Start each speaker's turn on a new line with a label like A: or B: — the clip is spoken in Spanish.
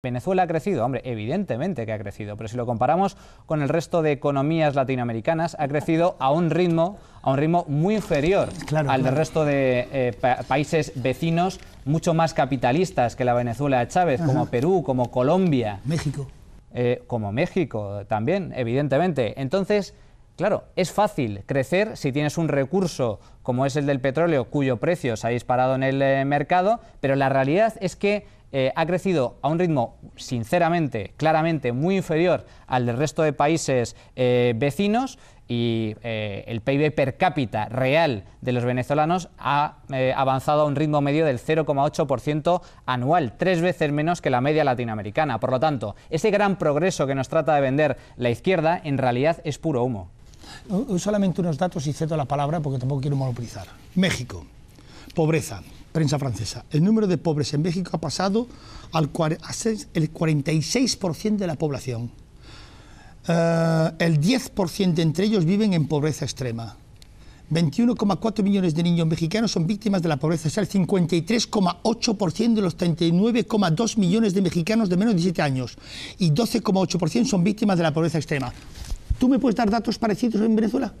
A: Venezuela ha crecido, hombre, evidentemente que ha crecido, pero si lo comparamos con el resto de economías latinoamericanas, ha crecido a un ritmo, a un ritmo muy inferior al del resto de eh, países vecinos, mucho más capitalistas que la Venezuela de Chávez, como Perú, como Colombia.
B: México.
A: Eh, como México también, evidentemente. Entonces, claro, es fácil crecer si tienes un recurso como es el del petróleo, cuyo precio se ha disparado en el eh, mercado, pero la realidad es que eh, ha crecido a un ritmo, sinceramente, claramente muy inferior al del resto de países eh, vecinos y eh, el PIB per cápita real de los venezolanos ha avanzado a un ritmo medio del 0,8% anual, tres veces menos que la media latinoamericana. Por lo tanto, ese gran progreso que nos trata de vender la izquierda en realidad es puro humo.
B: Solamente unos datos y cedo la palabra porque tampoco quiero monopolizar. México, pobreza, prensa francesa. El número de pobres en México ha pasado al a ser el 46% de la población. Eh, el 10% de entre ellos viven en pobreza extrema. 21,4 millones de niños mexicanos son víctimas de la pobreza, es el 53,8% de los 39,2 millones de mexicanos de menos de 17 años y 12,8% son víctimas de la pobreza extrema. ¿Tú me puedes dar datos parecidos en Venezuela?